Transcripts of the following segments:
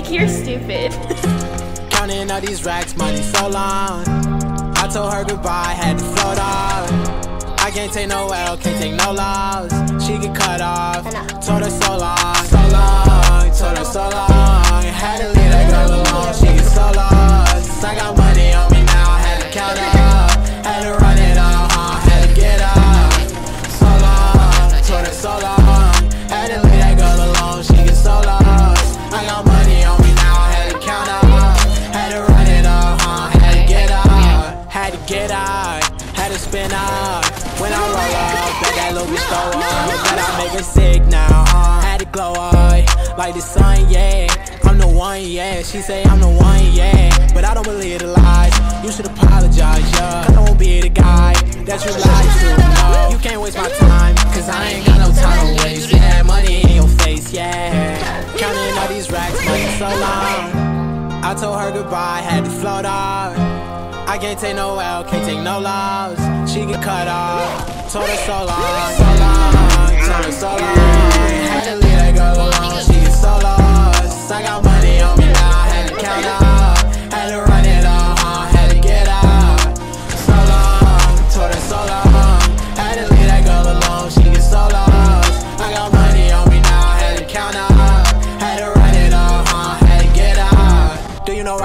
stupid. Counting all these racks, money so long. I told her goodbye, had to float off. I can't take no L, can't take no loss. She get cut off. Told her so long, so long, told her so long. Had to leave that girl alone, she get so lost. I got money on me now, had to count up. Had to run it up, huh? had to get up. So long, told her so long. Had to leave that girl alone, she get so lost. I got up, bet that little bitch go up. Bet I make her sick now, uh. Had to glow up, like the sun, yeah. I'm the one, yeah. She say I'm the one, yeah. But I don't believe the lies. You should apologize, yeah. I don't be the guy that you lied to, no. You can't waste my time, cause I ain't got no time to waste. Yeah, money in your face, yeah. Counting all these racks, money so long. I told her goodbye, had to float off. I can't take no L, can't take no loss. She get cut off. Told her so long, so long, told her so long. Had to leave that girl alone, so lost. I got money on me now, had to count up. Had to run it had to get out. So long, told her so long. Had to leave that girl alone, she get so lost. I got money on me now, had to count up.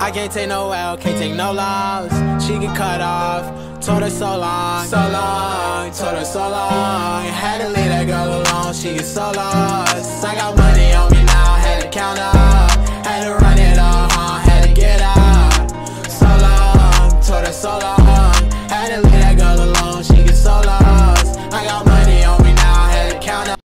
I can't take no L, can't take no loss. She get cut off. Told her so long, so long, told her so long. Had to leave that girl alone, she get so lost. I got money on me now, had to count up.